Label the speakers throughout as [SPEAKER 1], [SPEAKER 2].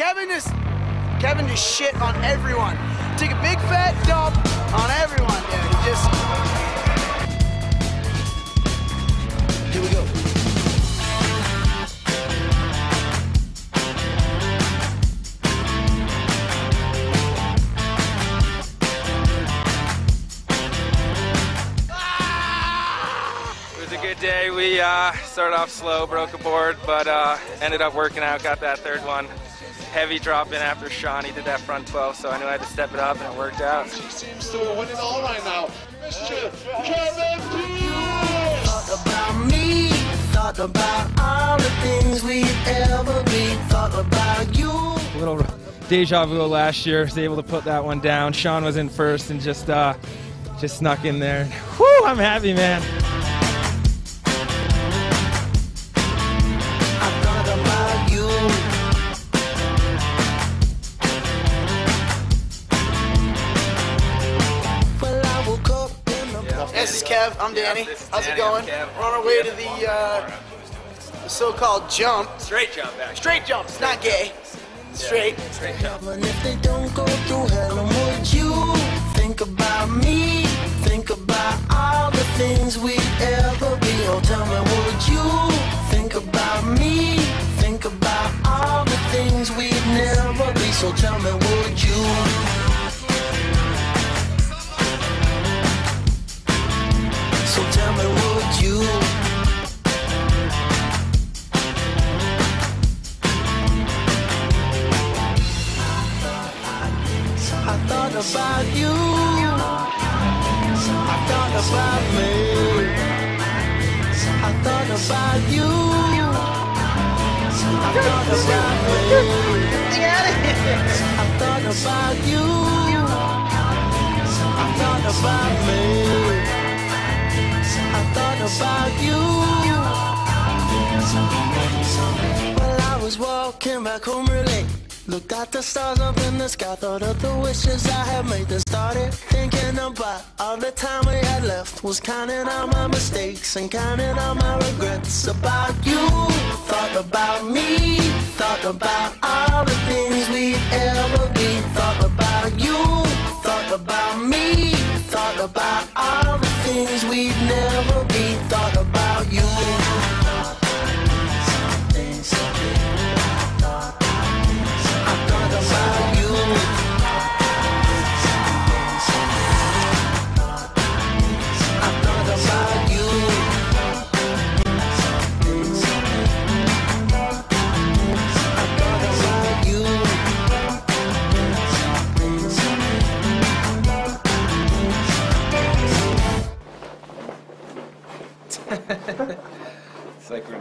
[SPEAKER 1] Kevin just Kevin just shit on everyone. Take a big fat dump on everyone, dude. He just Here we go.
[SPEAKER 2] It was a good day. We uh, started off slow, broke a board, but uh, ended up working out. Got that third one. Heavy drop in after Sean. He did that front 12, so I knew I had to step it up, and it worked out.
[SPEAKER 3] He seems to win it all right now. Mr. Kevin Pearce!
[SPEAKER 4] Thought about me, thought about all the things we'd ever be, thought about you.
[SPEAKER 2] A little deja vu last year. Was able to put that one down. Sean was in first and just uh, just snuck in there. Whew, I'm happy, man.
[SPEAKER 1] This is Kev. I'm Danny.
[SPEAKER 2] this is
[SPEAKER 1] How's
[SPEAKER 2] Danny,
[SPEAKER 1] it going? We're on our way to the, uh, the so-called jump.
[SPEAKER 2] Straight jump back.
[SPEAKER 1] Straight jump. It's not gay. Straight.
[SPEAKER 2] Straight jump.
[SPEAKER 4] And if they don't go through hell, and would you think about me? Think about all the things we'd ever be. Oh, tell me, would you think about me? Think about all the things we'd never be. So tell me, would I thought about you. I thought about me. I thought about you. I thought about me. I thought about you. I thought about me. About you. Well, I was walking back home really. Looked at the stars up in the sky, thought of the wishes I had made. Then started thinking about all the time we had left. Was counting all my mistakes and counting all my regrets. About you, thought about me, thought about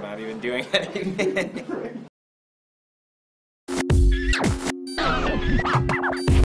[SPEAKER 2] not even doing anything.